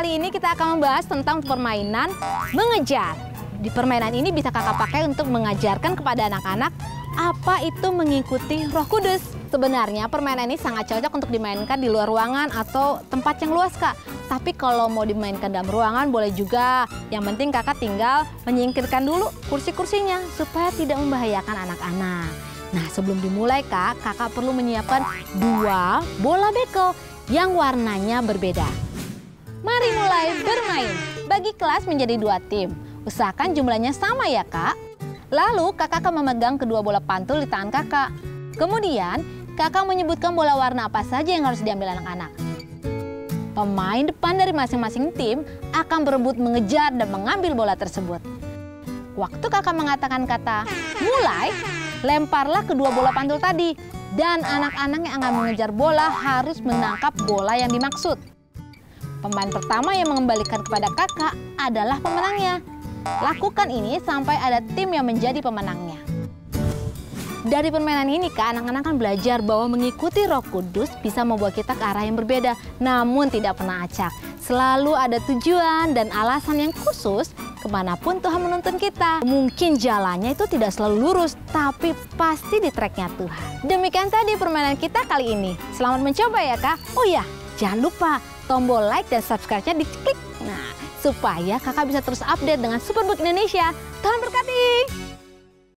kali ini kita akan membahas tentang permainan mengejar. Di permainan ini bisa kakak pakai untuk mengajarkan kepada anak-anak apa itu mengikuti roh kudus. Sebenarnya permainan ini sangat cocok untuk dimainkan di luar ruangan atau tempat yang luas kak. Tapi kalau mau dimainkan dalam ruangan boleh juga. Yang penting kakak tinggal menyingkirkan dulu kursi-kursinya supaya tidak membahayakan anak-anak. Nah sebelum dimulai kak, kakak perlu menyiapkan dua bola bekel yang warnanya berbeda. Mari mulai bermain. Bagi kelas menjadi dua tim. Usahakan jumlahnya sama ya kak. Lalu kakak akan memegang kedua bola pantul di tangan kakak. Kemudian kakak menyebutkan bola warna apa saja yang harus diambil anak-anak. Pemain depan dari masing-masing tim akan berebut mengejar dan mengambil bola tersebut. Waktu kakak mengatakan kata mulai, lemparlah kedua bola pantul tadi. Dan anak-anak yang akan mengejar bola harus menangkap bola yang dimaksud. Pemain pertama yang mengembalikan kepada kakak adalah pemenangnya. Lakukan ini sampai ada tim yang menjadi pemenangnya. Dari permainan ini kak, anak-anak kan belajar bahwa mengikuti roh kudus bisa membawa kita ke arah yang berbeda, namun tidak pernah acak. Selalu ada tujuan dan alasan yang khusus ke mana pun Tuhan menuntun kita. Mungkin jalannya itu tidak selalu lurus, tapi pasti di treknya Tuhan. Demikian tadi permainan kita kali ini. Selamat mencoba ya kak. Oh ya, jangan lupa tombol like dan subscribe-nya diklik. Nah, supaya kakak bisa terus update dengan Superbook Indonesia. Tuhan berkati.